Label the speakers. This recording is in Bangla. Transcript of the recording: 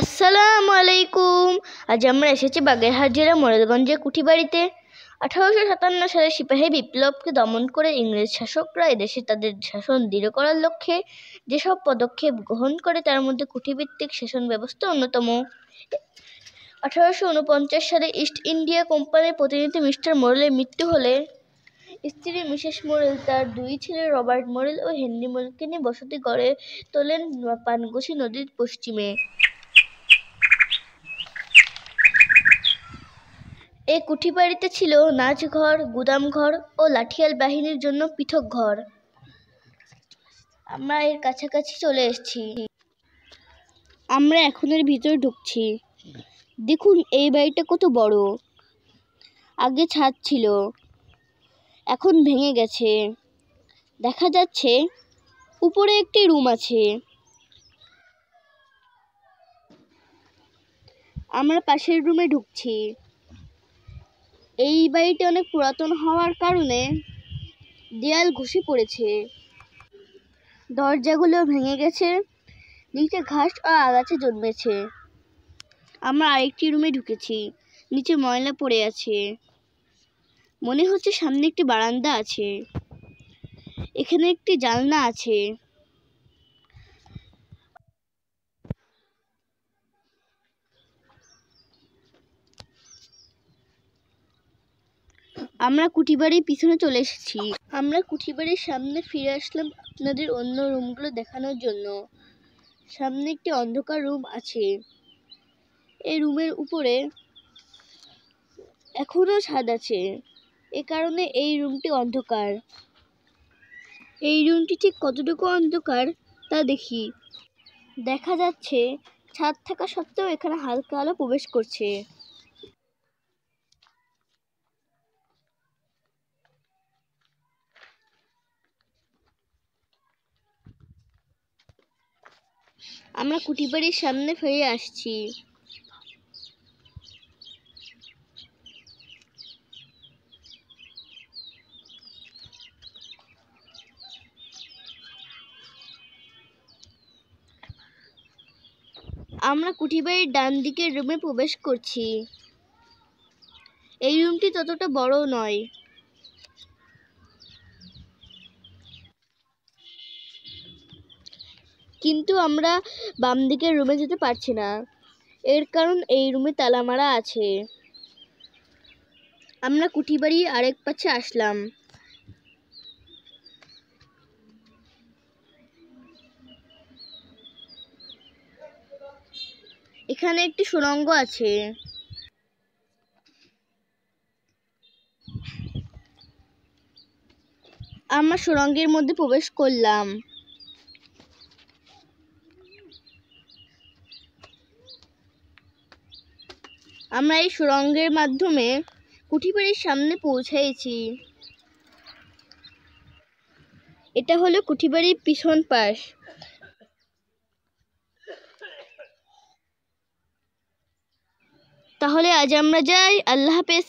Speaker 1: আসসালামু আলাইকুম। আজ আমরা এসেছি বাগেরহাট জেলার মোরেলগঞ্জের কুঠিবাড়িতে। আঠারোশো সাতান্ন সালে সিপাহী বিপ্লবকে দমন করে ইংরেজ শাসকরা এদেশে তাদের শাসন দৃঢ় করার লক্ষ্যে যেসব পদক্ষেপ গ্রহণ করে তার মধ্যে কুঠিভিত্তিক শাসন ব্যবস্থা অন্যতম। আঠারোশো উনপঞ্চাশ সালে ইস্ট ইন্ডিয়া কোম্পানির প্রতিনিধি মিস্টার মোরেলের মৃত্যু হলে স্ত্রী মিসেস মোরেল তার দুই ছেলে রবার্ট মোরেল ও হেনরি মোরেলকে নিয়ে বসতি গড়ে তোলেন পানগুছি নদীর পশ্চিমে। এই কুঠিবাড়িতে ছিল নাচঘর, গুদামঘর ও লাঠিয়াল বাহিনীর জন্য পৃথক ঘর আমরা এর কাছাকাছি চলে এসেছি। আমরা এখন এর ভিতরে ঢুকছি। দেখুন, এই বাড়িটা কত বড়। আগে ছাদ ছিল। এখন ভেঙে গেছে। দেখা যাচ্ছে, উপরে একটি রুম আছে। আমরা পাশের রুমে ঢুকছি। এই বাড়িটি অনেক পুরাতন হওয়ার কারণে দেয়াল ঘষে পড়েছে। দরজাগুলো ভেঙে গেছে, নিচে ঘাস ও আগাছা জন্মেছে। আমরা আরেকটি রুমে ঢুকেছি, নিচে ময়লা পড়ে আছে। মনে হচ্ছে সামনে একটি বারান্দা আছে। এখানে একটি জানলা আছে। আমরা কুঠিবাড়ির পিছনে চলে এসেছি। আমরা কুঠিবাড়ির সামনে ফিরে আসলাম আপনাদের অন্য রুমগুলো দেখানোর জন্য। সামনে একটি অন্ধকার রুম আছে। এই রুমের উপরে এখনও ছাদ আছে। এ কারণে এই রুমটি অন্ধকার। এই রুমটি ঠিক কতটুকু অন্ধকার তা দেখি। দেখা যাচ্ছে ছাদ থাকা সত্ত্বেও এখানে হালকা আলো প্রবেশ করছে। আমরা কুটিবাড়ির সামনে ফিরে আসছি। আমরা কুঠিবাড়ির ডান দিকের রুমে প্রবেশ করছি। এই রুমটি ততটা বড় নয়। কিন্তু আমরা বাম দিকের রুমে যেতে পারছি না। এর কারণ এই রুমে তালা মারা আছে। আমরা কুঠিবাড়ি আরেক পাশে আসলাম। এখানে একটি সুড়ঙ্গ আছে। আমরা সুড়ঙ্গের মধ্যে প্রবেশ করলাম। আমরা এই সুরঙ্গের মাধ্যমে কুঠিবাড়ির সামনে পৌঁছেছি এটা হলো কুঠিবাড়ির পিছন পাশ। তাহলে আজ আমরা যাই। আল্লাহ হাফেজ।